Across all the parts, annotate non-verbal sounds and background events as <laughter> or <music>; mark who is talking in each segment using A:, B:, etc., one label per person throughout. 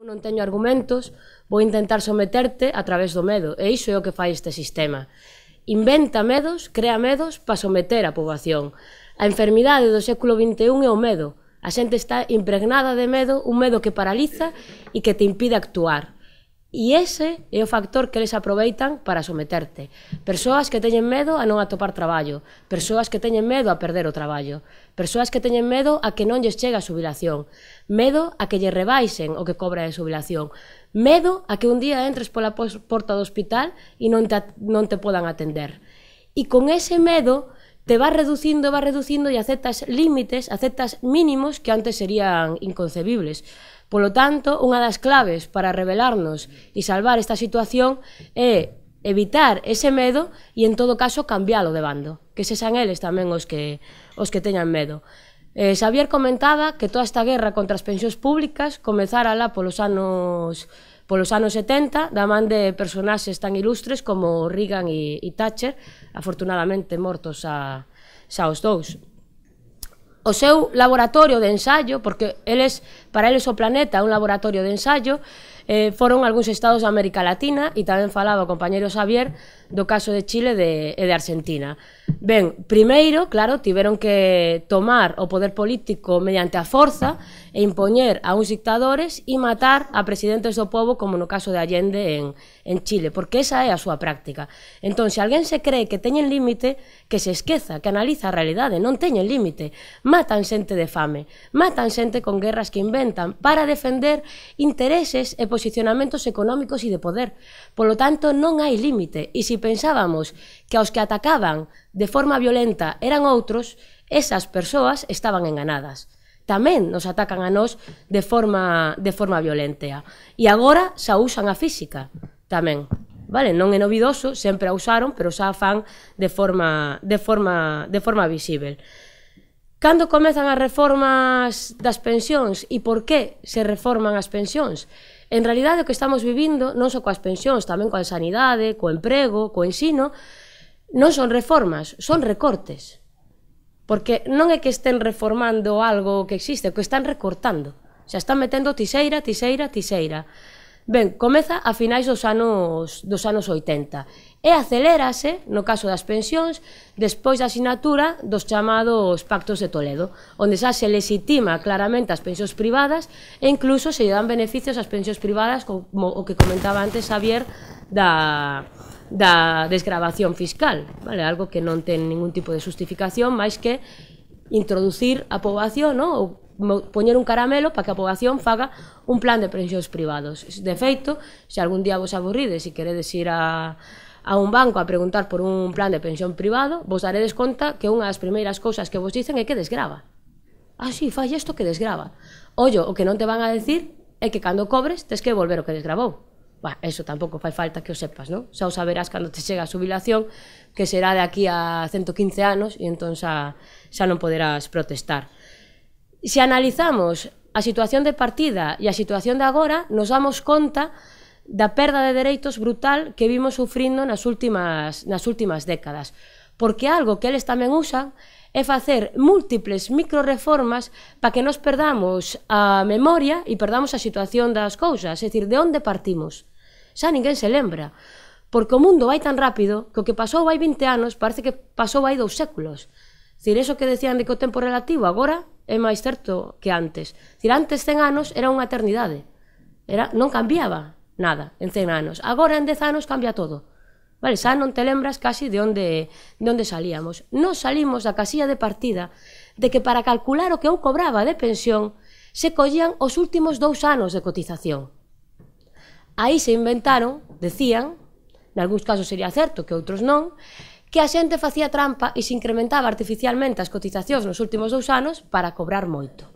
A: Non teño argumentos, vou intentar someterte a través do medo, e iso é o que fai este sistema. Inventa medos, crea medos para someter a poboación. A enfermidade do século XXI é o medo. A xente está impregnada de medo, un medo que paraliza e que te impide actuar. E ese é o factor que eles aproveitan para someterte. Persoas que teñen medo a non atopar traballo, persoas que teñen medo a perder o traballo, persoas que teñen medo a que non lles chega a jubilación, medo a que lle rebaixen o que cobra de jubilación, medo a que un día entres pola porta do hospital e non te, non te podan atender. E con ese medo te vas reducindo, vas reducindo e aceptas límites, aceptas mínimos que antes serían inconcebibles. Polo tanto, unha das claves para revelarnos e salvar esta situación é evitar ese medo e en todo caso cambiálo de bando, que sexan eles tamén os que os que teñan medo. Eh, Xavier comentaba que toda esta guerra contra as pensións públicas comezara lá polos anos polos anos 70, da man de personaxes tan ilustres como Reagan e, e Thatcher, afortunadamente mortos a, xa os dous. O seu laboratorio de ensaio, porque eles, para eles o planeta é un laboratorio de ensaio, eh, foron algúns estados da América Latina e tamén falaba o compañero Xavier do caso de Chile de, e de Argentina. Ben, primeiro, claro, tiveron que tomar o poder político mediante a forza e impoñer a uns dictadores e matar a presidentes do povo, como no caso de Allende en, en Chile, porque esa é a súa práctica. Entón, se alguén se cree que teñen límite, que se esqueza, que analiza a realidade, non teñen límite. Matan xente de fame, matan xente con guerras que inventan para defender intereses e posicionamentos económicos e de poder. Polo tanto, non hai límite. E se pensábamos que aos que atacaban de forma violenta eran outros, esas persoas estaban enganadas. Tamén nos atacan a nós de forma, de forma violenta. E agora xa usan a física tamén. Vale, non é novidoso, sempre a usaron, pero xa a fan de forma, de forma, de forma visível. Cando comezan as reformas das pensións e por que se reforman as pensións? En realidade o que estamos vivindo non só coas pensións, tamén coa sanidade, co emprego, co ensino, non son reformas, son recortes. Porque non é que estén reformando algo que existe, que están recortando. Xa están metendo tiseira, tiseira, tiseira. Ben, comeza a finais dos anos dos anos 80 e acelérase, no caso das pensións, despois da asinatura dos chamados pactos de Toledo, onde xa se lesitima claramente as pensións privadas e incluso se lle dan beneficios ás pensións privadas como o que comentaba antes Xavier da da desgravación fiscal, vale? Algo que non ten ningún tipo de justificación máis que introducir a poboación, non? Ou poñer un caramelo para que a poboación faga un plan de pensións privados. De feito, se algún día vos aburrides e queredes ir a a un banco a preguntar por un plan de pensión privado, vos daredes conta que unha das primeiras cousas que vos dicen é que desgrava. Ah, sí, fai isto que desgrava. Ollo, o que non te van a decir é que cando cobres tes que volver o que desgravou. Bah, eso tampouco fai falta que o sepas, non? Xa o saberás cando te chega a xubilación, que será de aquí a 115 anos, e entón xa, xa non poderás protestar. Se analizamos a situación de partida e a situación de agora, nos damos conta da perda de dereitos brutal que vimos sufrindo nas últimas, nas últimas décadas. Porque algo que eles tamén usan é facer múltiples microreformas para que nos perdamos a memoria e perdamos a situación das cousas, é dicir, de onde partimos xa ninguén se lembra. Porque o mundo vai tan rápido que o que pasou vai 20 anos parece que pasou vai dous séculos. Cir, eso que decían de que o tempo relativo agora é máis certo que antes. Cir, antes 100 anos era unha eternidade. Era, non cambiaba nada en 100 anos. Agora en 10 anos cambia todo. Vale, xa non te lembras casi de onde, de onde salíamos. Nos salimos da casilla de partida de que para calcular o que eu cobraba de pensión se collían os últimos dous anos de cotización. Aí se inventaron, decían, nalgúns casos sería certo, que outros non, que a xente facía trampa e se incrementaba artificialmente as cotizacións nos últimos dous anos para cobrar moito.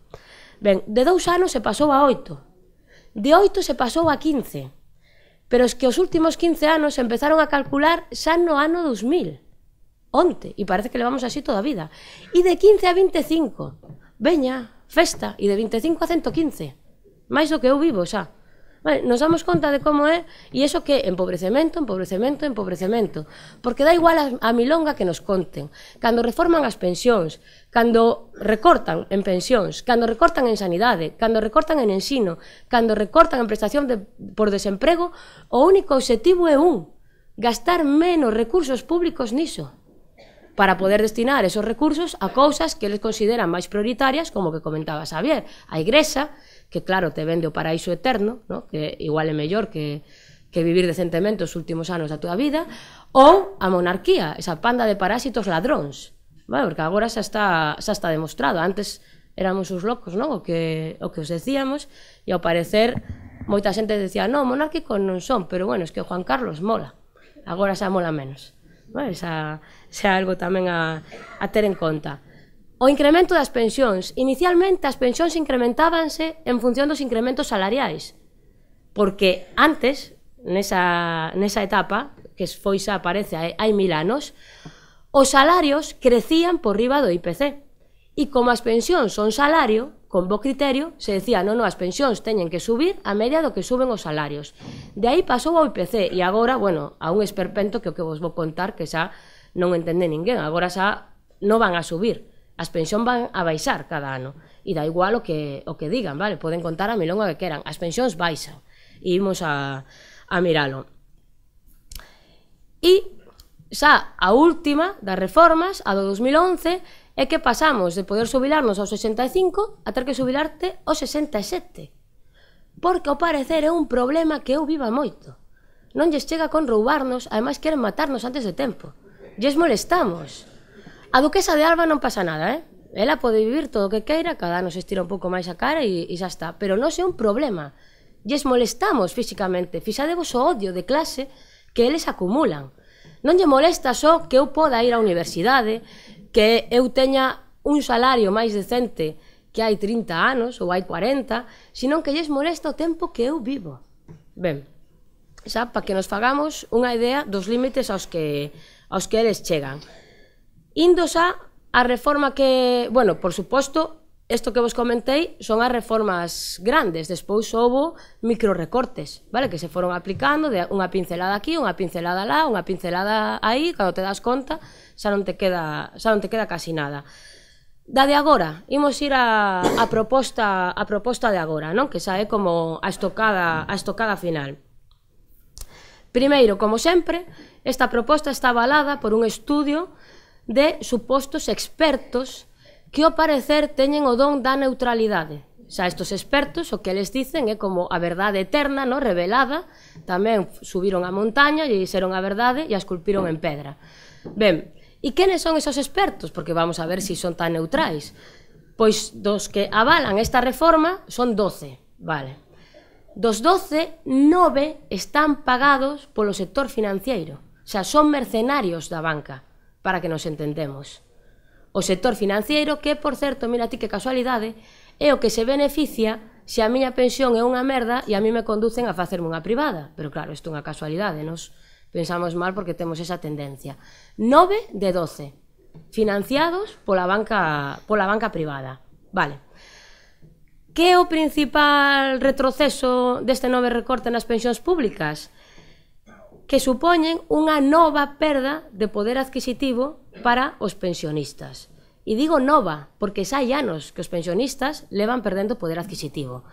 A: Ben, de dous anos se pasou a oito, de oito se pasou a quince, pero es que os últimos 15 anos empezaron a calcular xa no ano 2000, onte, e parece que levamos así toda a vida, e de 15 a 25, veña, festa, e de 25 a 115, máis do que eu vivo xa. Vale, nos damos conta de como é e iso que empobrecemento, empobrecemento, empobrecemento. Porque dá igual a, a milonga que nos conten. Cando reforman as pensións, cando recortan en pensións, cando recortan en sanidade, cando recortan en ensino, cando recortan en prestación de, por desemprego, o único obxectivo é un, gastar menos recursos públicos niso para poder destinar esos recursos a cousas que eles consideran máis prioritarias, como que comentaba Xavier, a Igresa, que claro, te vende o paraíso eterno, no? que igual é mellor que, que vivir decentemente os últimos anos da túa vida, ou a monarquía, esa panda de parásitos ladróns, bueno, porque agora xa está, xa está demostrado, antes éramos os locos, non? O que, o que os decíamos, e ao parecer moita xente decía, non, monárquico non son, pero bueno, es que Juan Carlos mola, agora xa mola menos. Bueno, xa, xa algo tamén a, a ter en conta. O incremento das pensións. Inicialmente as pensións incrementábanse en función dos incrementos salariais. Porque antes, nesa, nesa etapa, que foi xa aparece hai, hai mil anos, os salarios crecían por riba do IPC. E como as pensións son salario, con bo criterio, se decía, non, non, as pensións teñen que subir a media do que suben os salarios. De aí pasou ao IPC e agora, bueno, a un esperpento que o que vos vou contar que xa non entende ninguén, agora xa non van a subir as pensión van a baixar cada ano e da igual o que o que digan, vale? Poden contar a milonga que queran, as pensións baixan e imos a, a miralo. E xa a última das reformas, a do 2011, é que pasamos de poder subilarnos aos 65 a ter que subilarte aos 67. Porque ao parecer é un problema que eu viva moito. Non lles chega con roubarnos, ademais queren matarnos antes de tempo. Lles molestamos. A duquesa de Alba non pasa nada, eh? Ela pode vivir todo o que queira, cada ano se estira un pouco máis a cara e, e xa está. Pero non é un problema. Lles molestamos físicamente. Fixadevos o odio de clase que eles acumulan. Non lle molesta só que eu poda ir á universidade, que eu teña un salario máis decente que hai 30 anos ou hai 40, senón que lles molesta o tempo que eu vivo. Ben, xa para que nos fagamos unha idea dos límites aos que, aos que eles chegan. Indo xa a reforma que, bueno, por suposto, isto que vos comentei son as reformas grandes, despois houbo microrecortes, vale, que se foron aplicando de unha pincelada aquí, unha pincelada lá, unha pincelada aí, cando te das conta, xa non te queda, xa non te queda casi nada. Da de agora, imos ir a, a proposta a proposta de agora, non? Que xa é como a estocada, a estocada final. Primeiro, como sempre, esta proposta está avalada por un estudio de supostos expertos que ao parecer teñen o don da neutralidade. Xa estos expertos o que les dicen é como a verdade eterna, no revelada, tamén subiron a montaña e dixeron a verdade e a esculpiron en pedra. Ben, e quenes son esos expertos? Porque vamos a ver se si son tan neutrais. Pois dos que avalan esta reforma son 12, vale. Dos 12, 9 están pagados polo sector financiero, xa son mercenarios da banca para que nos entendemos. O sector financeiro, que, por certo, mira ti que casualidade, é o que se beneficia se a miña pensión é unha merda e a mí me conducen a facerme unha privada. Pero claro, isto é unha casualidade, nos pensamos mal porque temos esa tendencia. 9 de 12 financiados pola banca pola banca privada. Vale. Que é o principal retroceso deste nove recorte nas pensións públicas? que supoñen unha nova perda de poder adquisitivo para os pensionistas. E digo nova, porque xa hai anos que os pensionistas levan perdendo poder adquisitivo.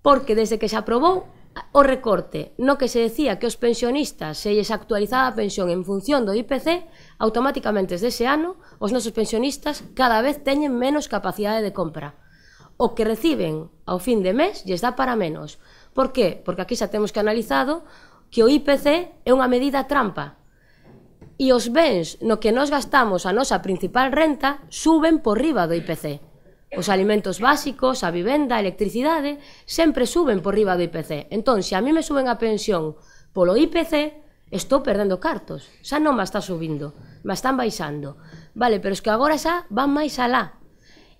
A: Porque desde que se aprobou o recorte no que se decía que os pensionistas se lles actualizaba a pensión en función do IPC, automáticamente desde ese ano os nosos pensionistas cada vez teñen menos capacidade de compra. O que reciben ao fin de mes lles dá para menos. Por qué? Porque aquí xa temos que analizado que o IPC é unha medida trampa. E os bens no que nos gastamos a nosa principal renta suben por riba do IPC. Os alimentos básicos, a vivenda, a electricidade, sempre suben por riba do IPC. Entón, se a mí me suben a pensión polo IPC, estou perdendo cartos. Xa non me está subindo, me están baixando. Vale, pero es que agora xa van máis alá.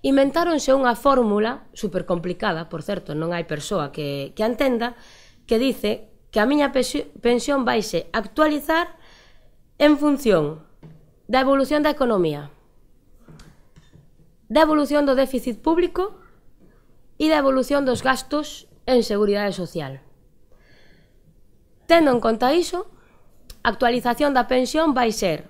A: Inventáronse unha fórmula super complicada, por certo, non hai persoa que, que entenda, que dice que a miña pensión vaise actualizar en función da evolución da economía, da evolución do déficit público e da evolución dos gastos en Seguridade Social. Tendo en conta iso, a actualización da pensión vai ser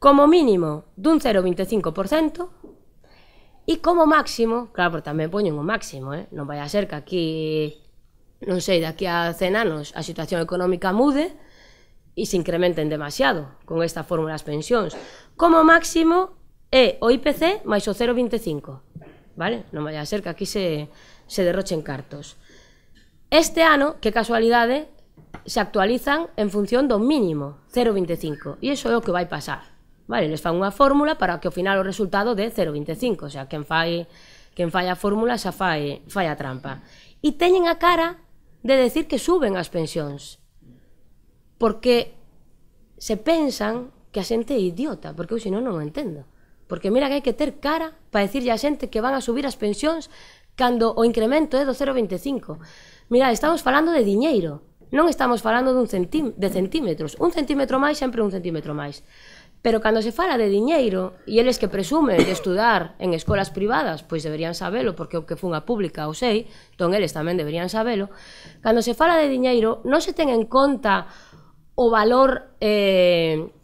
A: como mínimo dun 0,25% e como máximo, claro, pero tamén poñen o máximo, eh? non vai a ser que aquí non sei, daqui a 100 anos a situación económica mude e se incrementen demasiado con esta fórmula das pensións. Como máximo é o IPC máis o 0,25. Vale? Non vai a ser que aquí se, se derrochen cartos. Este ano, que casualidade, se actualizan en función do mínimo, 0,25. E iso é o que vai pasar. Vale, les fan unha fórmula para que ao final o resultado de 0,25, o sea, quen fai quen fai a fórmula xa fai, eh, fai a trampa. E teñen a cara de decir que suben as pensións. Porque se pensan que a xente é idiota, porque eu senón non o entendo. Porque mira que hai que ter cara para decirlle a xente que van a subir as pensións cando o incremento é do 0,25. Mira, estamos falando de diñeiro, non estamos falando dun centí de centímetros. Un centímetro máis sempre un centímetro máis. Pero cando se fala de diñeiro, e eles que presumen de estudar en escolas privadas, pois deberían sabelo, porque o que fun a pública o sei, entón eles tamén deberían sabelo, cando se fala de diñeiro, non se ten en conta o valor eh,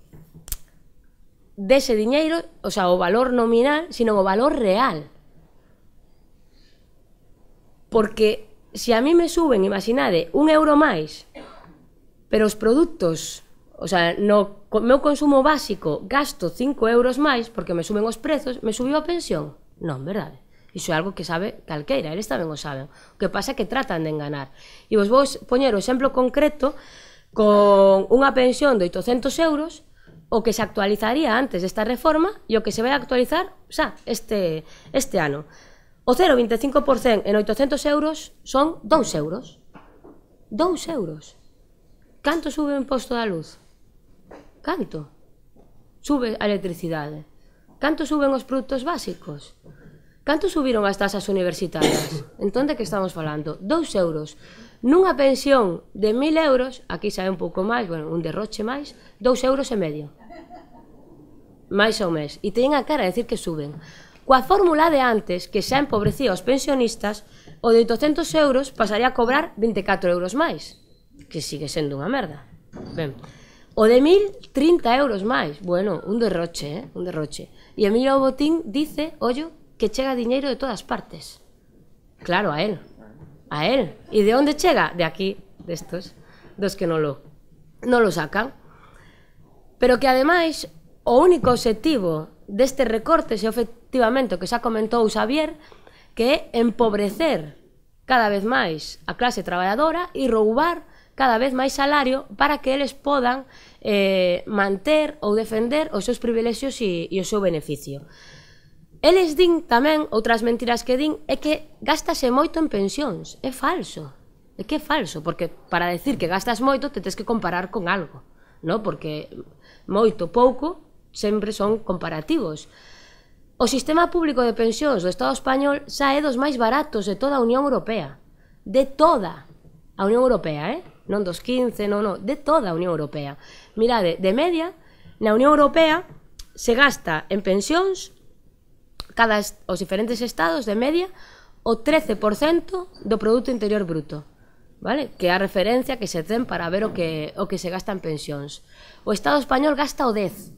A: dese diñeiro, o sea, o valor nominal, sino o valor real. Porque se si a mí me suben, imaginade, un euro máis, pero os produtos O sea, no meu consumo básico gasto 5 euros máis porque me suben os prezos, me subiu a pensión? Non, verdade. Iso é algo que sabe calqueira, eles tamén o saben. O que pasa é que tratan de enganar. E vos vou poñer o exemplo concreto con unha pensión de 800 euros o que se actualizaría antes desta reforma e o que se vai actualizar xa este, este ano. O 0,25% en 800 euros son 2 euros. 2 euros. Canto sube o imposto da luz? Canto? Sube a electricidade? Canto suben os produtos básicos? Canto subiron as tasas universitarias? Entón, de que estamos falando? 2 euros. Nunha pensión de 1.000 euros, aquí sabe un pouco máis, bueno, un derroche máis, 2 euros e medio. Máis ao mes. E teñen a cara a decir que suben. Coa fórmula de antes, que xa empobrecía os pensionistas, o de 800 euros pasaría a cobrar 24 euros máis, que sigue sendo unha merda. Ben, O de mil, 30 euros máis. Bueno, un derroche, eh? un derroche. E a mí o botín dice, ollo, que chega diñeiro de todas partes. Claro, a él. A él. E de onde chega? De aquí, destos, dos que non lo, non lo sacan. Pero que ademais, o único objetivo deste recorte, se efectivamente o que xa comentou Xavier, que é empobrecer cada vez máis a clase traballadora e roubar cada vez máis salario para que eles podan eh, manter ou defender os seus privilexios e, e o seu beneficio. Eles din tamén, outras mentiras que din, é que gastase moito en pensións. É falso. É que é falso, porque para decir que gastas moito te tens que comparar con algo. No? Porque moito, pouco, sempre son comparativos. O sistema público de pensións do Estado español xa é dos máis baratos de toda a Unión Europea. De toda a Unión Europea, eh? non dos 15, non, non, de toda a Unión Europea. Mirade, de media, na Unión Europea se gasta en pensións cada os diferentes estados de media o 13% do produto interior bruto. Vale? Que é a referencia que se ten para ver o que, o que se gasta en pensións. O Estado español gasta o 10%.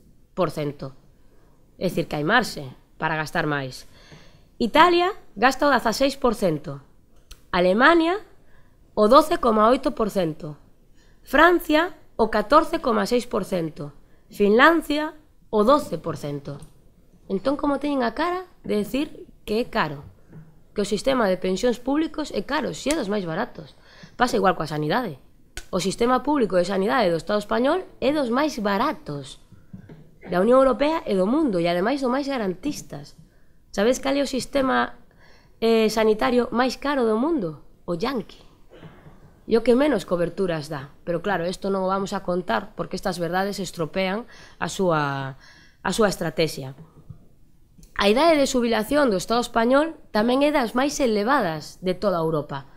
A: É dicir, que hai marxe para gastar máis. Italia gasta o 16%. Alemania o 12,8%, Francia, o 14,6%, Finlandia, o 12%. Entón, como teñen a cara de decir que é caro? Que o sistema de pensións públicos é caro, se é dos máis baratos. Pasa igual coa sanidade. O sistema público de sanidade do Estado español é dos máis baratos da Unión Europea e do mundo, e ademais do máis garantistas. Sabes cal é o sistema eh, sanitario máis caro do mundo? O Yankee e o que menos coberturas dá. Pero claro, isto non o vamos a contar porque estas verdades estropean a súa, a súa estrategia. A idade de subilación do Estado español tamén é das máis elevadas de toda a Europa.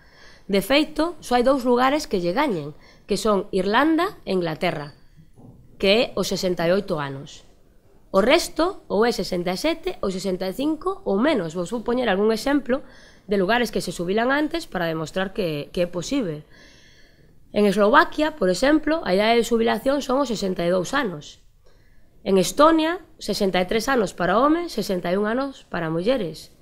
A: De feito, só hai dous lugares que lle gañen, que son Irlanda e Inglaterra, que é os 68 anos. O resto, ou é 67, ou 65, ou menos. Vos vou poñer algún exemplo de lugares que se subilan antes para demostrar que, que é posible. En Eslovaquia, por exemplo, a idade de subilación son os 62 anos. En Estonia, 63 anos para homes, 61 anos para mulleres.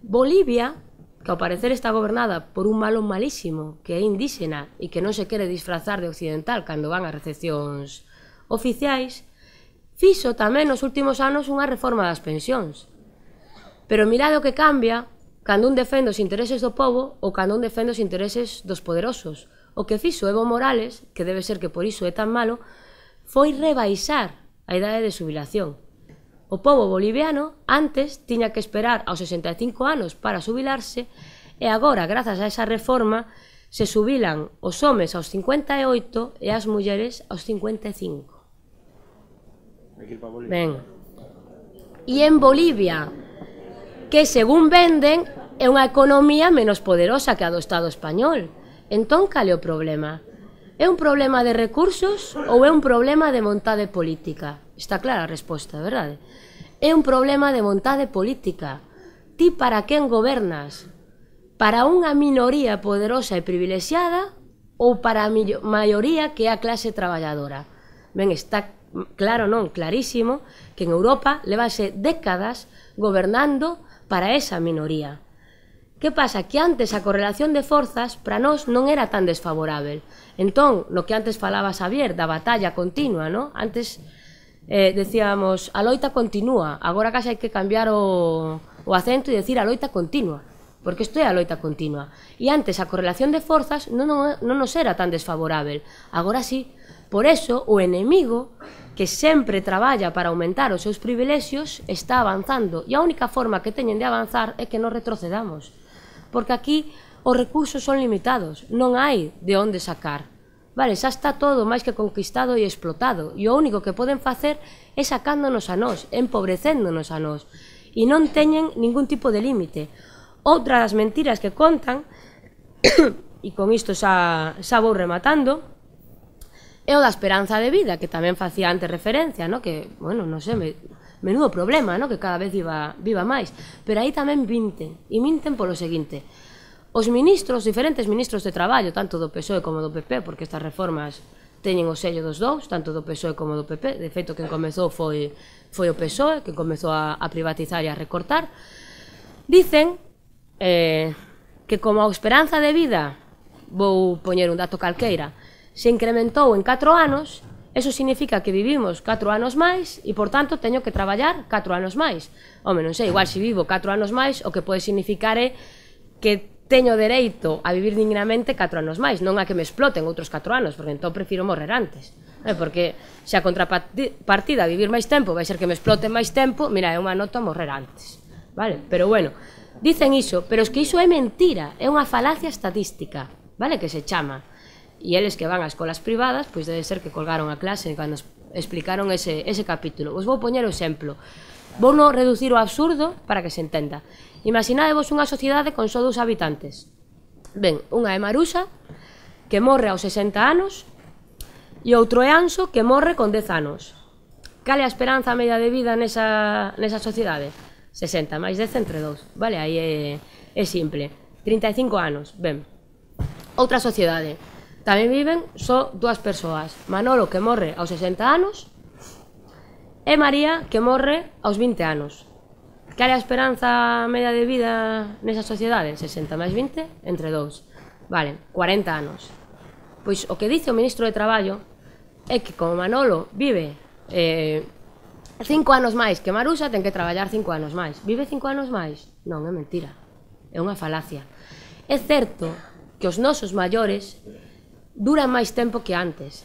A: Bolivia, que ao parecer está gobernada por un malo malísimo que é indígena e que non se quere disfrazar de occidental cando van a recepcións oficiais, fixo tamén nos últimos anos unha reforma das pensións. Pero mirade o que cambia cando un defende os intereses do povo ou cando un defende os intereses dos poderosos. O que fixo Evo Morales, que debe ser que por iso é tan malo, foi rebaixar a idade de subilación. O povo boliviano antes tiña que esperar aos 65 anos para subilarse e agora, grazas a esa reforma, se subilan os homes aos 58 e as mulleres aos 55. Ben. E en Bolivia, que, según venden, é unha economía menos poderosa que a do Estado español. Entón, cal é o problema? É un problema de recursos ou é un problema de vontade política? Está clara a resposta, verdade? É un problema de vontade política. Ti para quen gobernas? Para unha minoría poderosa e privilexiada ou para a maioría que é a clase traballadora? Ben, está claro, non, clarísimo, que en Europa levase décadas gobernando para esa minoría. Que pasa? Que antes a correlación de forzas para nós non era tan desfavorável. Entón, no que antes falaba Xavier, da batalla continua, no? Antes eh, decíamos, a loita continúa, agora case hai que cambiar o, o acento e decir a loita continua, porque isto é a loita continua. E antes a correlación de forzas non, non, non nos era tan desfavorável, agora sí. Por eso, o enemigo que sempre traballa para aumentar os seus privilexios está avanzando. E a única forma que teñen de avanzar é que non retrocedamos. Porque aquí os recursos son limitados non hai de onde sacar. Vale, xa está todo máis que conquistado e explotado. E o único que poden facer é sacándonos a nós empobrecéndonos a nós. E non teñen ningún tipo de límite. Outra das mentiras que contan <coughs> e con isto xa, xa vou rematando E o da esperanza de vida, que tamén facía antes referencia, no? que, bueno, non sei, me, menudo problema, no? que cada vez iba, viva máis. Pero aí tamén minten, e minten polo seguinte. Os ministros, diferentes ministros de traballo, tanto do PSOE como do PP, porque estas reformas teñen o sello dos dous, tanto do PSOE como do PP. De feito, quen comezou foi, foi o PSOE, que comezou a, a privatizar e a recortar. Dicen eh, que como a esperanza de vida, vou poñer un dato calqueira, se incrementou en 4 anos, eso significa que vivimos 4 anos máis e, por tanto, teño que traballar 4 anos máis. Home, non sei, igual se vivo 4 anos máis, o que pode significar é que teño dereito a vivir dignamente 4 anos máis, non a que me exploten outros 4 anos, porque entón prefiro morrer antes. Eh, porque se a contrapartida vivir máis tempo vai ser que me exploten máis tempo, mira, é unha nota morrer antes. Vale? Pero bueno, dicen iso, pero es que iso é mentira, é unha falacia estadística, vale? Que se chama e eles que van ás escolas privadas, pois debe ser que colgaron a clase cando explicaron ese, ese capítulo. Vos vou poñer o exemplo. Vou no reducir o absurdo para que se entenda. Imaginadevos unha sociedade con só dous habitantes. Ben, unha é Marusa, que morre aos 60 anos, e outro é Anso, que morre con 10 anos. Cal é a esperanza media de vida nesa, nesa sociedade? 60 máis 10 entre 2. Vale, aí é, é simple. 35 anos, ben. Outra sociedade Tamén viven só dúas persoas, Manolo que morre aos 60 anos e María que morre aos 20 anos. Cal é a esperanza media de vida nesa sociedade? 60 máis 20 entre 2. Vale, 40 anos. Pois o que dice o ministro de Traballo é que como Manolo vive eh, cinco anos máis que Marusa, ten que traballar cinco anos máis. Vive cinco anos máis? Non, é mentira. É unha falacia. É certo que os nosos maiores dura máis tempo que antes.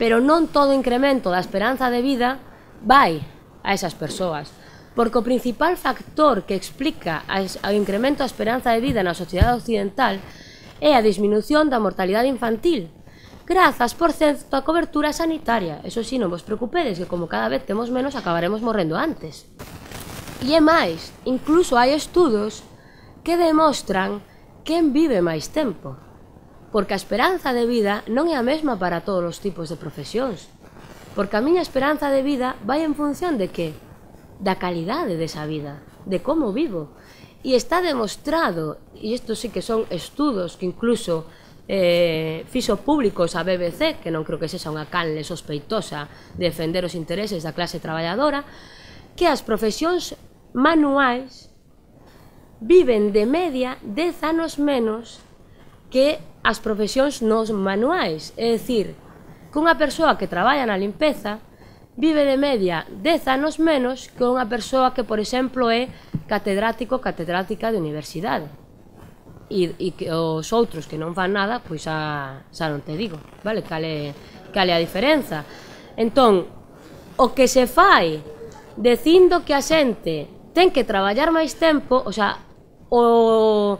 A: Pero non todo incremento da esperanza de vida vai a esas persoas, porque o principal factor que explica o incremento da esperanza de vida na sociedade occidental é a disminución da mortalidade infantil, grazas, por certo, a cobertura sanitaria. Eso si, sí, non vos preocupedes, que como cada vez temos menos, acabaremos morrendo antes. E é máis, incluso hai estudos que demostran quen vive máis tempo porque a esperanza de vida non é a mesma para todos os tipos de profesións. Porque a miña esperanza de vida vai en función de que? Da calidade desa vida, de como vivo. E está demostrado, e isto sí que son estudos que incluso eh, fixo públicos a BBC, que non creo que sexa unha canle sospeitosa de defender os intereses da clase traballadora, que as profesións manuais viven de media 10 anos menos que as profesións nos manuais, é dicir, cunha persoa que traballa na limpeza vive de media 10 anos menos que unha persoa que, por exemplo, é catedrático catedrática de universidade. E, e que os outros que non fan nada, pois xa, xa non te digo, vale? Cal é, cal é a diferenza? Entón, o que se fai dicindo que a xente ten que traballar máis tempo, o sea, o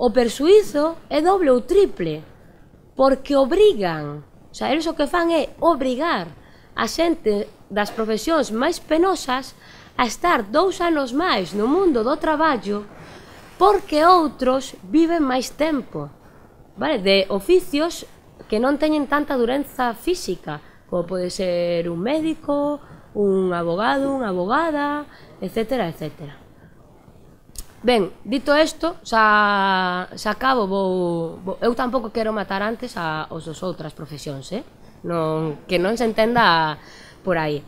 A: o persuízo é doble ou triple, porque obrigan, o sea, eles o que fan é obrigar a xente das profesións máis penosas a estar dous anos máis no mundo do traballo porque outros viven máis tempo, vale? De oficios que non teñen tanta dureza física, como pode ser un médico, un abogado, unha abogada, etcétera, etcétera. Ben, dito isto, xa, xa acabo, vou, vou, eu tampouco quero matar antes a, os dos outras profesións, eh? Non, que non se entenda por aí.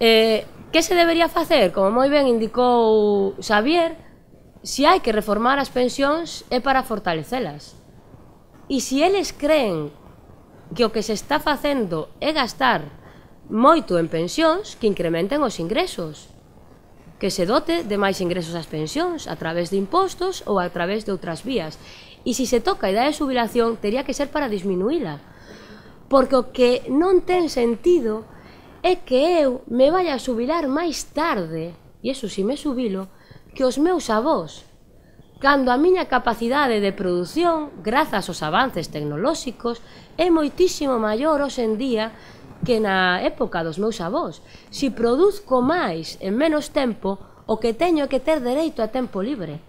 A: Eh, que se debería facer? Como moi ben indicou Xavier, se hai que reformar as pensións é para fortalecelas. E se eles creen que o que se está facendo é gastar moito en pensións, que incrementen os ingresos que se dote de máis ingresos ás pensións a través de impostos ou a través de outras vías. E se se toca a idade de jubilación, teria que ser para disminuíla. Porque o que non ten sentido é que eu me vaya a subilar máis tarde, e eso si me subilo, que os meus avós, cando a miña capacidade de produción, grazas aos avances tecnolóxicos, é moitísimo maior hoxe en día que na época dos meus avós. Si produzco máis en menos tempo, o que teño é que ter dereito a tempo libre.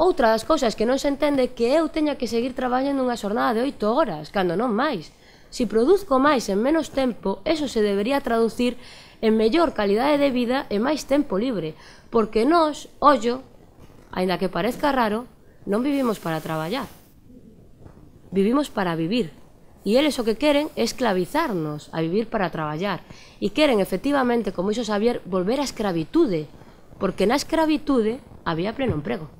A: Outra das cousas que non se entende é que eu teña que seguir traballando unha xornada de 8 horas, cando non máis. Si produzco máis en menos tempo, eso se debería traducir en mellor calidade de vida e máis tempo libre, porque nós, ollo, aínda que parezca raro, non vivimos para traballar. Vivimos para vivir. E eles o que queren é esclavizarnos a vivir para traballar. E queren, efectivamente, como iso Xavier, volver á escravitude. Porque na escravitude había pleno emprego.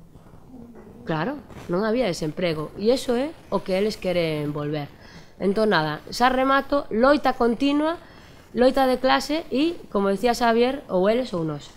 A: Claro, non había desemprego. E iso é o que eles queren volver. Entón, nada, xa remato, loita continua, loita de clase e, como decía Xavier, ou eles ou nós.